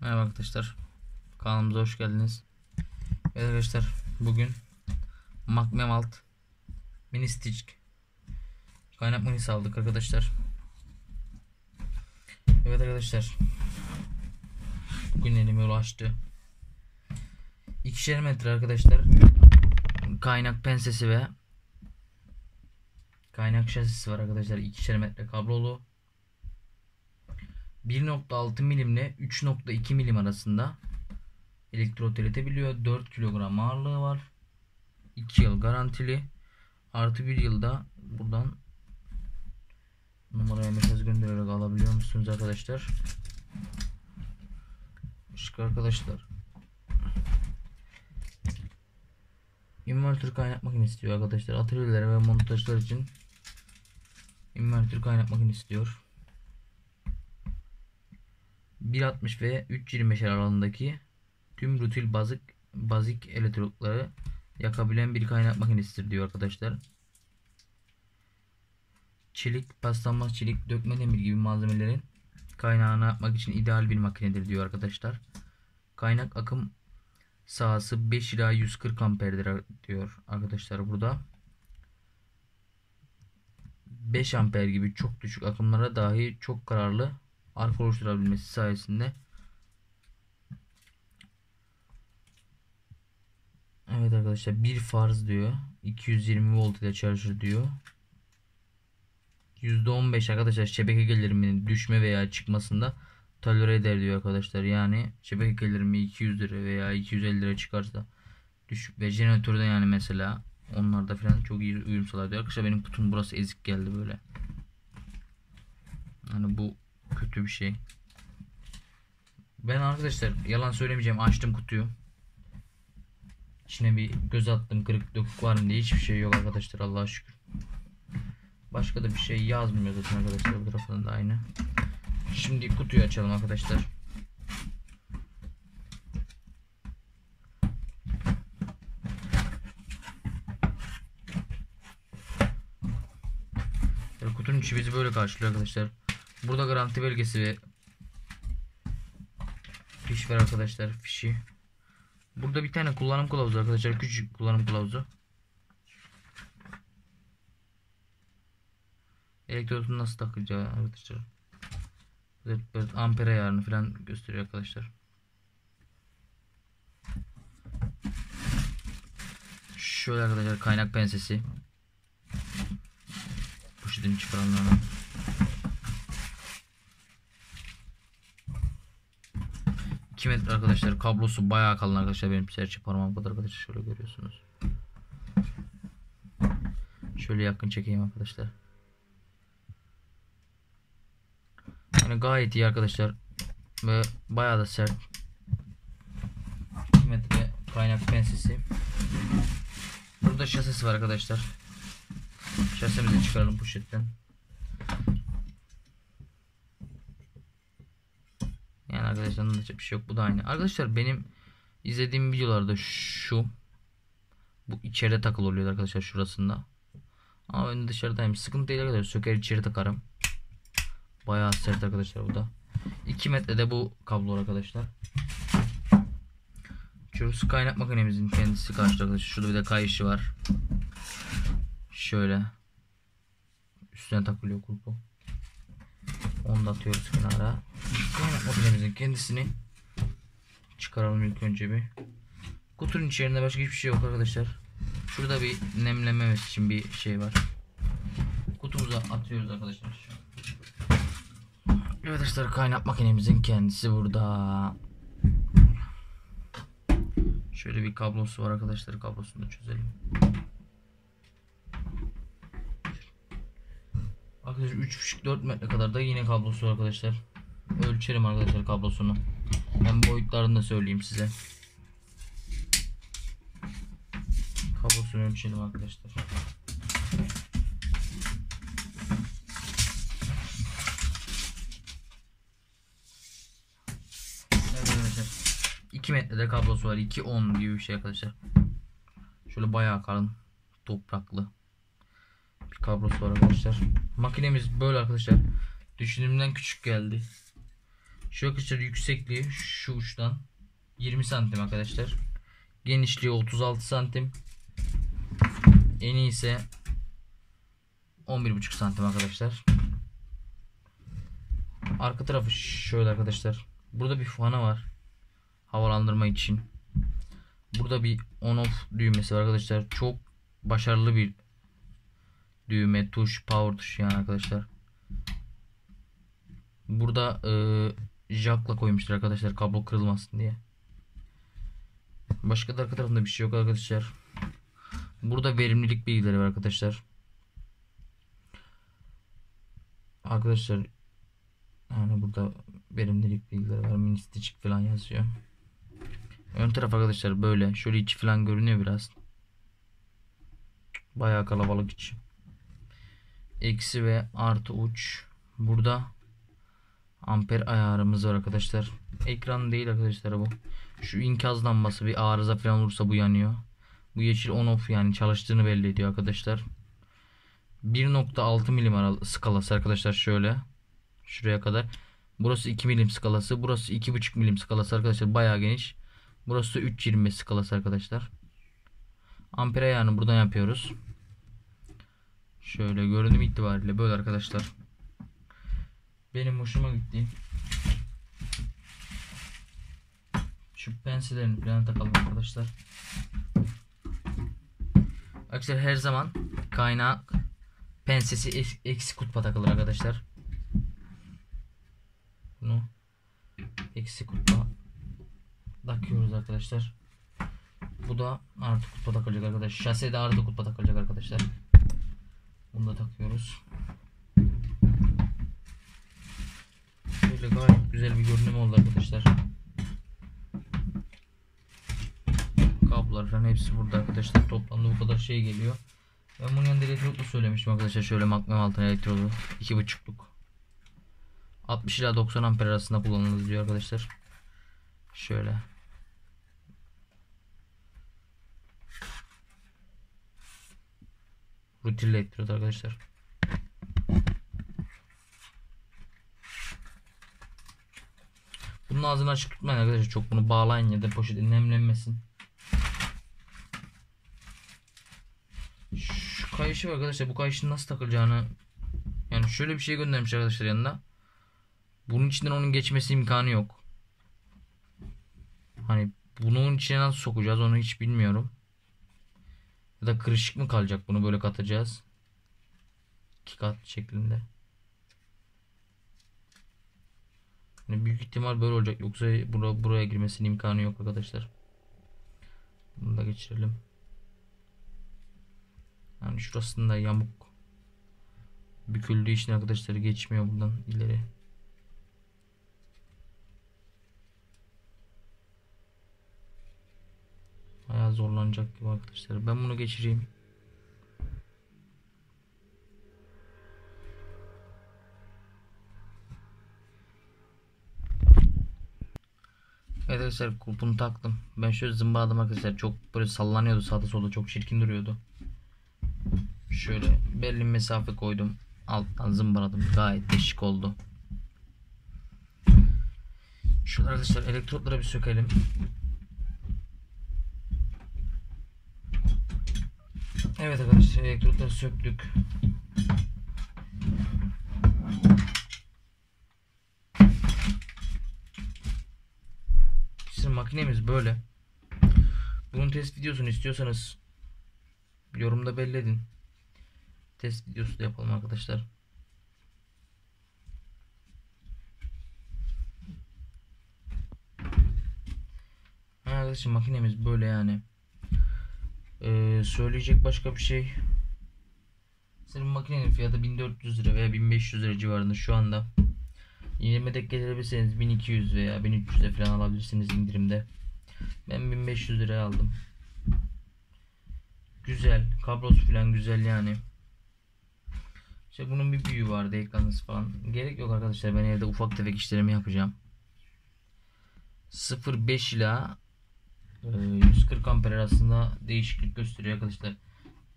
Merhaba arkadaşlar. Kanalımıza hoş geldiniz. Evet arkadaşlar bugün Macmem Alt Mini Stitch kaynak minisi aldık arkadaşlar. Evet arkadaşlar. Bugün elime ulaştı. İkişer metre arkadaşlar. Kaynak pensesi ve kaynak şasisi var arkadaşlar. İkişer metre kablolu. 1.6 milimle 3.2 milim arasında elektrot iletebiliyor. 4 kilogram ağırlığı var. 2 yıl garantili. Artı 1 yılda buradan numaraya mesaj göndererek alabiliyor musunuz arkadaşlar? Başka arkadaşlar. Inverter kaynak makinesi istiyor arkadaşlar. Atölyelere ve montajlar için inverter kaynak makinesi istiyor. 1.60 ve 3.25 aralığındaki tüm rutil bazik bazik elektrotları yakabilen bir kaynak makinesidir diyor arkadaşlar. Çelik, paslanmaz çelik, dökme demir gibi malzemelerin kaynağını yapmak için ideal bir makinedir diyor arkadaşlar. Kaynak akım sahası 5 ila 140 amperdir diyor arkadaşlar burada. 5 amper gibi çok düşük akımlara dahi çok kararlı arka oluşturabilmesi sayesinde. Evet arkadaşlar bir farz diyor. 220 volt ile çalışır diyor. %15 arkadaşlar şebeke geliriminin düşme veya çıkmasında tolere eder diyor arkadaşlar. Yani şebeke gelirimi 200 lira veya 250 lira çıkarsa düşük ve jeneratörde yani mesela onlarda falan çok iyi uyum sağlar diyor. Arkadaşlar benim kutum burası ezik geldi böyle. Yani bu kötü bir şey. Ben arkadaşlar yalan söylemeyeceğim açtım kutuyu. İçine bir göz attım kırık dökük var mı diye hiçbir şey yok arkadaşlar Allah'a şükür. Başka da bir şey yazmıyor zaten arkadaşlar bu tarafında da aynı. Şimdi kutuyu açalım arkadaşlar. Kutunun içi bizi böyle karşılıyor arkadaşlar. Burada garanti belgesi ve fiş var arkadaşlar fişi. Burada bir tane kullanım kılavuzu arkadaşlar küçük kullanım kılavuzu. Elektrotunu nasıl takacağı arkadaşlar. Böyle amper ayarını falan gösteriyor arkadaşlar. Şöyle arkadaşlar kaynak pensesi. Poşetin çıkaralım 2 metre arkadaşlar kablosu bayağı kalın arkadaşlar benim serçe parmağım kadar arkadaşlar şöyle görüyorsunuz. Şöyle yakın çekeyim arkadaşlar. Yani gayet iyi arkadaşlar. Ve bayağı da sert. 2 metre kaynak pensesi. Burada şasisi var arkadaşlar. Şasemizi çıkaralım poşetten. Yani arkadaşlar anlatacak bir şey yok. Bu da aynı. Arkadaşlar benim izlediğim videolarda şu bu içeride takılı oluyor arkadaşlar şurasında. Ama ben dışarıdayım. Sıkıntı değil arkadaşlar. Söker içeri takarım. Bayağı sert arkadaşlar bu da. 2 metrede bu kablo arkadaşlar. Şurası kaynak makinemizin kendisi karşıda arkadaşlar. Şurada bir de kayışı var. Şöyle. Üstüne takılıyor kulpu. Onu da atıyoruz kenara. Kaynak makinemizin kendisini çıkaralım ilk önce bir. Kutunun içerisinde başka hiçbir şey yok arkadaşlar. Şurada bir nemlememesi için bir şey var. Kutumuza atıyoruz arkadaşlar. Arkadaşlar kaynak makinemizin kendisi burada. Şöyle bir kablosu var arkadaşlar. Kablosunu da çözelim. Arkadaşlar 3.5-4 metre kadar da yine kablosu var arkadaşlar. Ölçelim arkadaşlar kablosunu. Ben boyutlarını da söyleyeyim size. Kablosunu ölçelim arkadaşlar. Evet arkadaşlar. 2 metrede kablosu var. 2.10 gibi bir şey arkadaşlar. Şöyle bayağı kalın. Topraklı bir kablosu var arkadaşlar. Makinemiz böyle arkadaşlar. Düşündüğümden küçük geldi. Şu arkadaşlar yüksekliği şu uçtan 20 santim arkadaşlar. Genişliği 36 santim. Eni ise 11,5 santim arkadaşlar. Arka tarafı şöyle arkadaşlar. Burada bir fanı var. Havalandırma için. Burada bir on off düğmesi var arkadaşlar. Çok başarılı bir düğme, tuş, power tuş yani arkadaşlar. Burada e, jackla koymuşlar arkadaşlar kablo kırılmasın diye. Başka da arka tarafında bir şey yok arkadaşlar. Burada verimlilik bilgileri var arkadaşlar. Arkadaşlar yani burada verimlilik bilgileri var. Ministicik falan yazıyor. Ön taraf arkadaşlar böyle. Şöyle içi falan görünüyor biraz. Bayağı kalabalık içi. Eksi ve artı uç. Burada amper ayarımız var arkadaşlar. Ekran değil arkadaşlar bu. Şu inkaz lambası bir arıza falan olursa bu yanıyor. Bu yeşil on off yani çalıştığını belli ediyor arkadaşlar. 1.6 milim skalası arkadaşlar şöyle. Şuraya kadar. Burası 2 milim skalası. Burası 2.5 milim skalası arkadaşlar. Bayağı geniş. Burası 3.25 skalası arkadaşlar. Amper ayarını buradan yapıyoruz. Şöyle görünüm itibariyle böyle arkadaşlar. Benim hoşuma gitti. Şu pensillerini falan takalım arkadaşlar. Arkadaşlar her zaman kaynak pensesi eksi kutba takılır arkadaşlar. Bunu eksi kutba takıyoruz arkadaşlar. Bu da artı kutba takılacak arkadaşlar. Şasede artı kutba takılacak arkadaşlar. Bunu da takıyoruz. Şöyle gayet güzel bir görünüm oldu arkadaşlar. Kablolar falan hepsi burada arkadaşlar. Toplamda bu kadar şey geliyor. Ben bunun yanında elektrotlu söylemiştim arkadaşlar. Şöyle makmem altına elektrolu. 2.5'luk. 60 ila 90 amper arasında kullanılır diyor arkadaşlar. Şöyle. Rutil elektrot arkadaşlar. Bunun ağzını açık tutmayın arkadaşlar. Çok bunu bağlayın ya da poşete nemlenmesin. Şu kayışı arkadaşlar. Bu kayışın nasıl takılacağını yani şöyle bir şey göndermiş arkadaşlar yanında. Bunun içinden onun geçmesi imkanı yok. Hani bunun içine nasıl sokacağız onu hiç bilmiyorum. Ya da kırışık mı kalacak bunu böyle katacağız. İki kat şeklinde. Yani büyük ihtimal böyle olacak. Yoksa bura, buraya girmesinin imkanı yok arkadaşlar. Bunu da geçirelim. Yani şurasında yamuk büküldüğü için arkadaşlar geçmiyor buradan ileri. Bayağı zorlanacak gibi arkadaşlar. Ben bunu geçireyim. Arkadaşlar kulpunu taktım. Ben şöyle zımbaladım arkadaşlar. Çok böyle sallanıyordu sağda solda. Çok çirkin duruyordu. Şöyle belli mesafe koydum. Alttan zımbaladım. Gayet de şık oldu. Şöyle arkadaşlar elektrotları bir sökelim. Evet arkadaşlar elektrotları söktük. Makinemiz böyle. Bunun test videosunu istiyorsanız yorumda belli edin. Test videosu da yapalım arkadaşlar. Arkadaşlar makinemiz böyle yani. Ee, söyleyecek başka bir şey. Senin makinenin fiyatı 1400 lira veya 1500 lira civarında şu anda. İndirime denk getirebilirseniz 1200 veya 1300'e falan alabilirsiniz indirimde. Ben 1500 liraya aldım. Güzel. Kablosu falan güzel yani. İşte bunun bir büyüğü vardı ekranınız falan. Gerek yok arkadaşlar ben evde ufak tefek işlerimi yapacağım. 0.5 ila 140 e, amper arasında değişiklik gösteriyor arkadaşlar.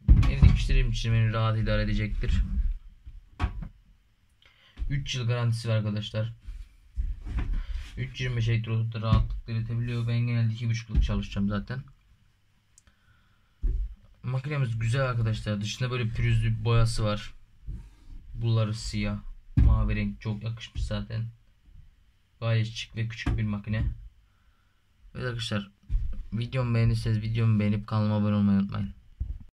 Evdeki işlerim için beni rahat idare edecektir. 3 yıl garantisi var arkadaşlar. 3.25 elektrodu rahatlıkla üretebiliyor. Ben genelde 2.5'luk çalışacağım zaten. Makinemiz güzel arkadaşlar. Dışında böyle pürüzlü boyası var. Bunları siyah. Mavi renk çok yakışmış zaten. Gayet şık ve küçük bir makine. Evet arkadaşlar videomu beğenirseniz videomu beğenip kanalıma abone olmayı unutmayın.